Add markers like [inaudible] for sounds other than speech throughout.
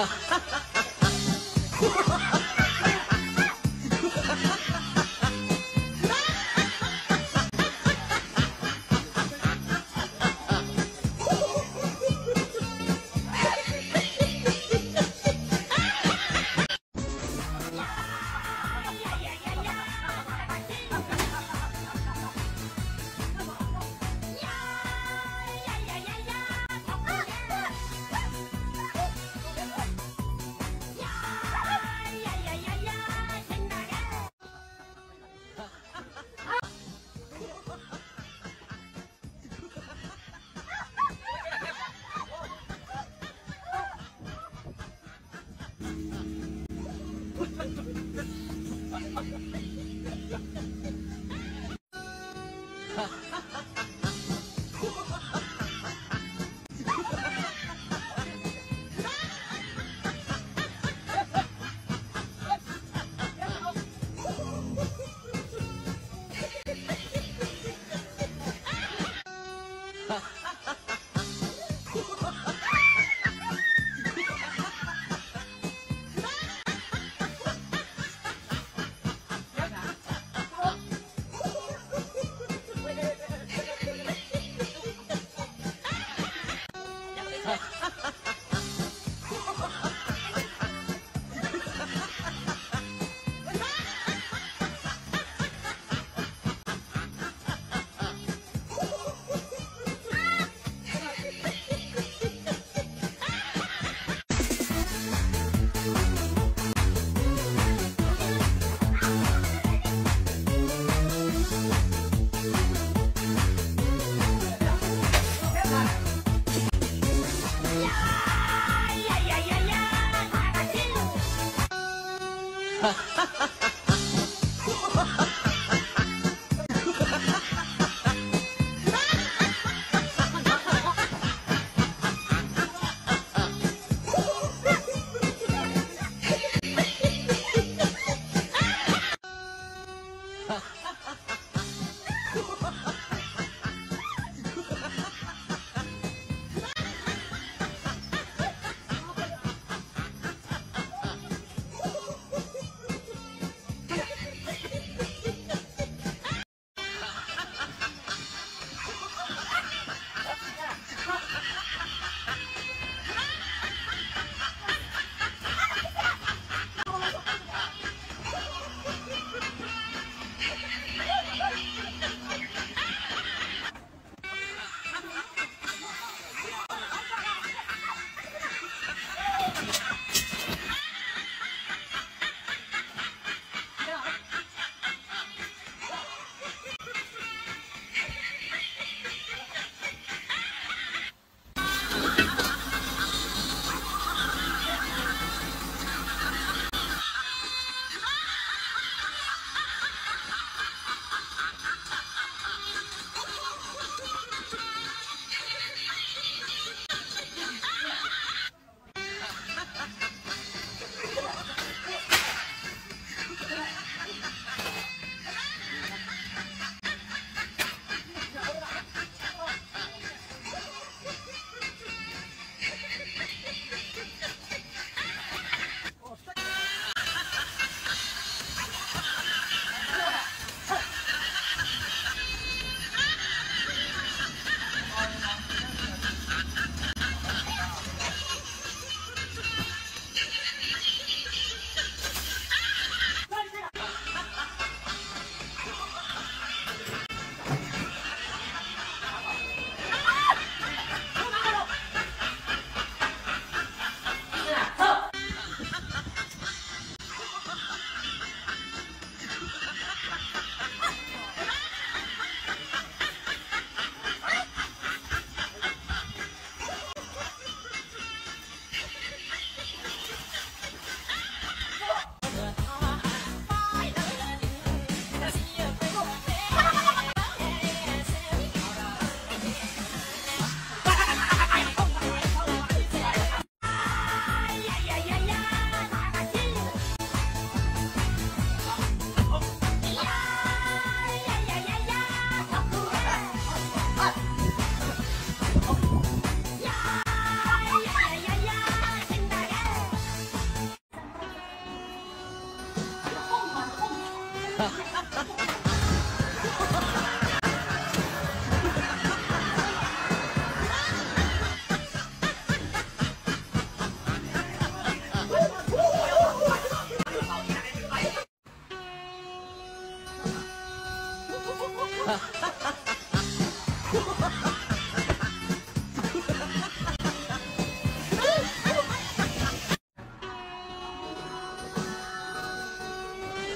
ハハハハ!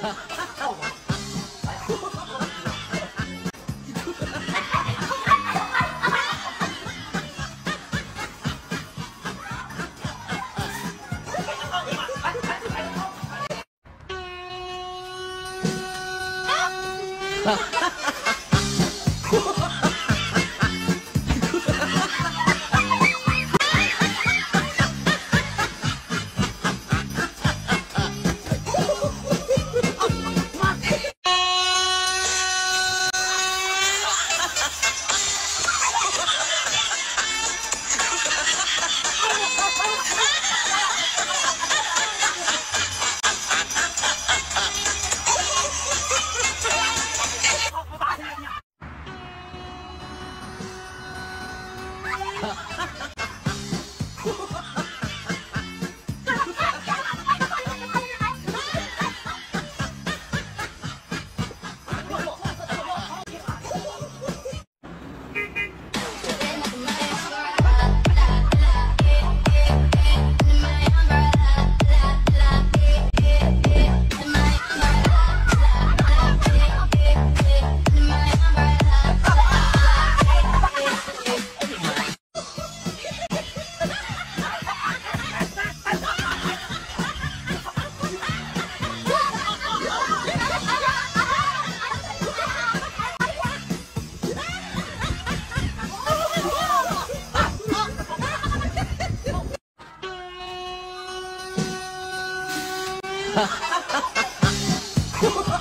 哈 [laughs] 哈ハハハハ